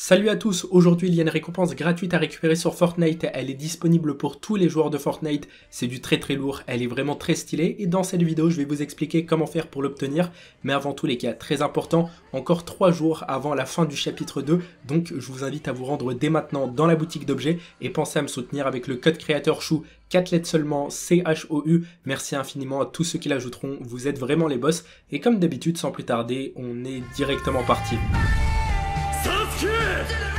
Salut à tous, aujourd'hui il y a une récompense gratuite à récupérer sur Fortnite, elle est disponible pour tous les joueurs de Fortnite, c'est du très très lourd, elle est vraiment très stylée. Et dans cette vidéo je vais vous expliquer comment faire pour l'obtenir, mais avant tous les cas, très important, encore 3 jours avant la fin du chapitre 2, donc je vous invite à vous rendre dès maintenant dans la boutique d'objets et pensez à me soutenir avec le code créateur chou 4 lettres seulement, C-H-O-U. Merci infiniment à tous ceux qui l'ajouteront, vous êtes vraiment les boss. Et comme d'habitude, sans plus tarder, on est directement parti. Live.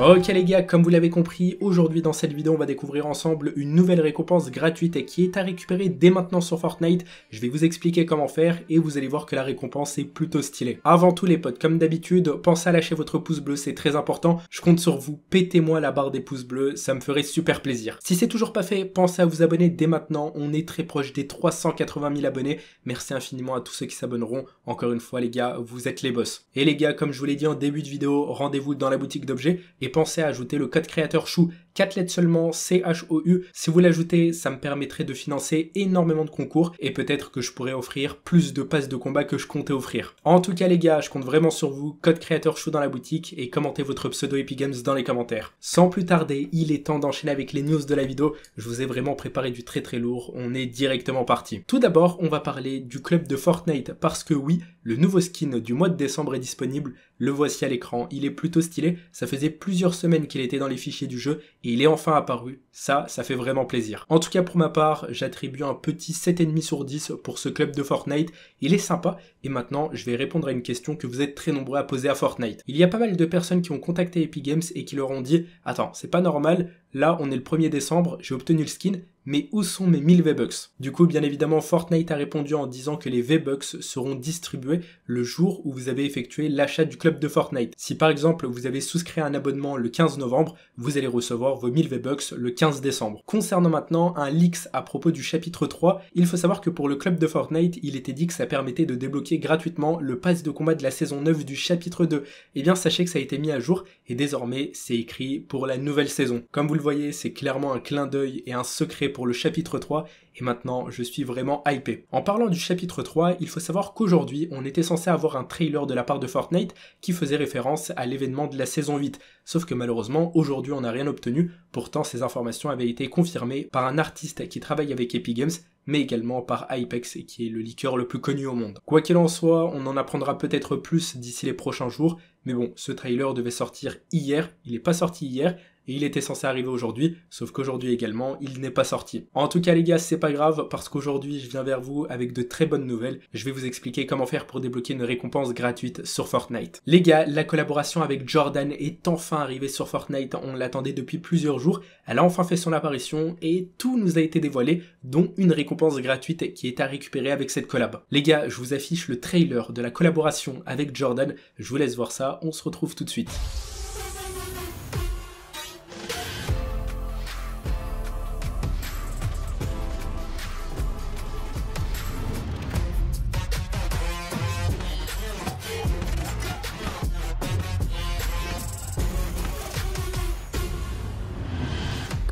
Ok les gars, comme vous l'avez compris, aujourd'hui dans cette vidéo on va découvrir ensemble une nouvelle récompense gratuite qui est à récupérer dès maintenant sur Fortnite. Je vais vous expliquer comment faire et vous allez voir que la récompense est plutôt stylée. Avant tout les potes, comme d'habitude, pensez à lâcher votre pouce bleu, c'est très important. Je compte sur vous, pétez-moi la barre des pouces bleus, ça me ferait super plaisir. Si c'est toujours pas fait, pensez à vous abonner dès maintenant, on est très proche des 380 000 abonnés. Merci infiniment à tous ceux qui s'abonneront. Encore une fois les gars, vous êtes les boss. Et les gars, comme je vous l'ai dit en début de vidéo, rendez-vous dans la boutique d'objets et pensez à ajouter le code créateur chou 4 lettres seulement, C-H-O-U. Si vous l'ajoutez, ça me permettrait de financer énormément de concours et peut-être que je pourrais offrir plus de passes de combat que je comptais offrir. En tout cas les gars, je compte vraiment sur vous, code créateur chou dans la boutique et commentez votre pseudo Epic Games dans les commentaires. Sans plus tarder, il est temps d'enchaîner avec les news de la vidéo. Je vous ai vraiment préparé du très très lourd, on est directement parti. Tout d'abord, on va parler du club de Fortnite parce que oui, le nouveau skin du mois de décembre est disponible, le voici à l'écran, il est plutôt stylé, ça faisait plusieurs semaines qu'il était dans les fichiers du jeu il est enfin apparu. Ça, ça fait vraiment plaisir. En tout cas pour ma part, j'attribue un petit 7,5 sur 10 pour ce club de Fortnite. Il est sympa et maintenant je vais répondre à une question que vous êtes très nombreux à poser à Fortnite. Il y a pas mal de personnes qui ont contacté Epic Games et qui leur ont dit Attends, c'est pas normal, là on est le 1er décembre, j'ai obtenu le skin, mais où sont mes 1000 V-Bucks? Du coup, bien évidemment, Fortnite a répondu en disant que les V-Bucks seront distribués le jour où vous avez effectué l'achat du club de Fortnite. Si par exemple vous avez souscrit un abonnement le 15 novembre, vous allez recevoir vos 1000 V-Bucks le 15 décembre. Concernant maintenant un leaks à propos du chapitre 3, il faut savoir que pour le club de Fortnite, il était dit que ça permettait de débloquer gratuitement le pass de combat de la saison 9 du chapitre 2. Eh bien, sachez que ça a été mis à jour et désormais c'est écrit pour la nouvelle saison. Comme vous voyez, c'est clairement un clin d'œil et un secret pour le chapitre 3 et maintenant je suis vraiment hypé. En parlant du chapitre 3, il faut savoir qu'aujourd'hui on était censé avoir un trailer de la part de Fortnite qui faisait référence à l'événement de la saison 8, sauf que malheureusement aujourd'hui on n'a rien obtenu, pourtant ces informations avaient été confirmées par un artiste qui travaille avec Epic Games mais également par Hypex, qui est le liqueur le plus connu au monde. Quoi qu'il en soit, on en apprendra peut-être plus d'ici les prochains jours, mais bon, ce trailer devait sortir hier, il n'est pas sorti hier, et il était censé arriver aujourd'hui, sauf qu'aujourd'hui également, il n'est pas sorti. En tout cas les gars, c'est pas grave, parce qu'aujourd'hui je viens vers vous avec de très bonnes nouvelles. Je vais vous expliquer comment faire pour débloquer une récompense gratuite sur Fortnite. Les gars, la collaboration avec Jordan est enfin arrivée sur Fortnite, on l'attendait depuis plusieurs jours, elle a enfin fait son apparition, et tout nous a été dévoilé, dont une récompense gratuite qui est à récupérer avec cette collab. Les gars, je vous affiche le trailer de la collaboration avec Jordan, je vous laisse voir ça, on se retrouve tout de suite.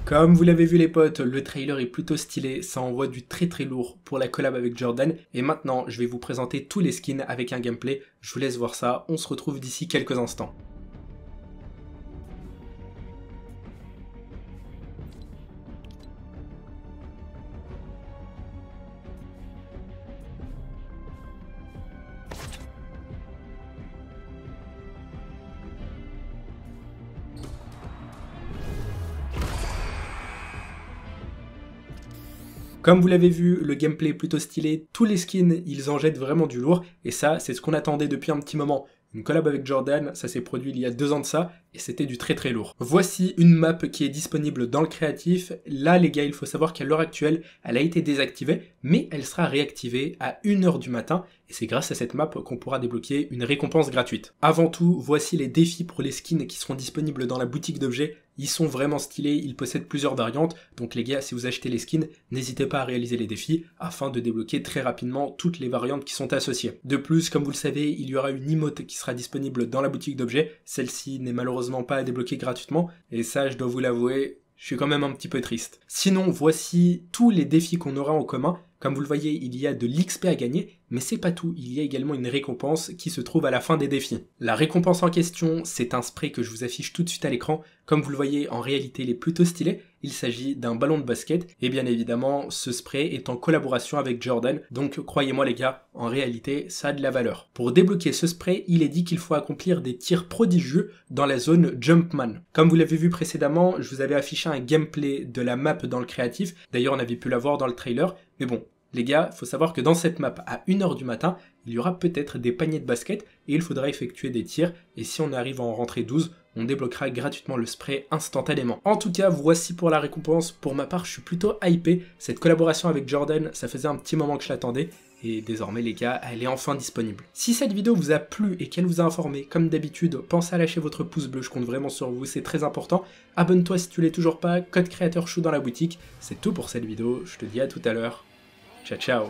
Comme vous l'avez vu les potes, le trailer est plutôt stylé, ça envoie du très très lourd pour la collab avec Jordan. Et maintenant, je vais vous présenter tous les skins avec un gameplay. Je vous laisse voir ça, on se retrouve d'ici quelques instants. Comme vous l'avez vu, le gameplay est plutôt stylé, tous les skins, ils en jettent vraiment du lourd, et ça, c'est ce qu'on attendait depuis un petit moment. Une collab avec Jordan, ça s'est produit il y a deux ans de ça, et c'était du très très lourd. Voici une map qui est disponible dans le créatif. Là les gars, il faut savoir qu'à l'heure actuelle, elle a été désactivée, mais elle sera réactivée à 1h du matin, et c'est grâce à cette map qu'on pourra débloquer une récompense gratuite. Avant tout, voici les défis pour les skins qui seront disponibles dans la boutique d'objets. Ils sont vraiment stylés, ils possèdent plusieurs variantes, donc les gars, si vous achetez les skins, n'hésitez pas à réaliser les défis afin de débloquer très rapidement toutes les variantes qui sont associées. De plus, comme vous le savez, il y aura une emote qui sera disponible dans la boutique d'objets. Celle-ci n'est pas à débloquer gratuitement, et ça, je dois vous l'avouer, je suis quand même un petit peu triste. Sinon, voici tous les défis qu'on aura en commun. Comme vous le voyez, il y a de l'XP à gagner mais c'est pas tout, il y a également une récompense qui se trouve à la fin des défis. La récompense en question, c'est un spray que je vous affiche tout de suite à l'écran. Comme vous le voyez, en réalité, il est plutôt stylé. Il s'agit d'un ballon de basket, et bien évidemment, ce spray est en collaboration avec Jordan, donc croyez-moi les gars, en réalité, ça a de la valeur. Pour débloquer ce spray, il est dit qu'il faut accomplir des tirs prodigieux dans la zone Jumpman. Comme vous l'avez vu précédemment, je vous avais affiché un gameplay de la map dans le créatif, d'ailleurs on avait pu la voir dans le trailer, mais bon, les gars, faut savoir que dans cette map, à 1h du matin, il y aura peut-être des paniers de basket et il faudra effectuer des tirs. Et si on arrive à en rentrer 12, on débloquera gratuitement le spray instantanément. En tout cas, voici pour la récompense. Pour ma part, je suis plutôt hypé. Cette collaboration avec Jordan, ça faisait un petit moment que je l'attendais. Et désormais les gars, elle est enfin disponible. Si cette vidéo vous a plu et qu'elle vous a informé, comme d'habitude, pensez à lâcher votre pouce bleu, je compte vraiment sur vous, c'est très important. Abonne-toi si tu l'es toujours pas, code créateur chou dans la boutique. C'est tout pour cette vidéo, je te dis à tout à l'heure. Ciao ciao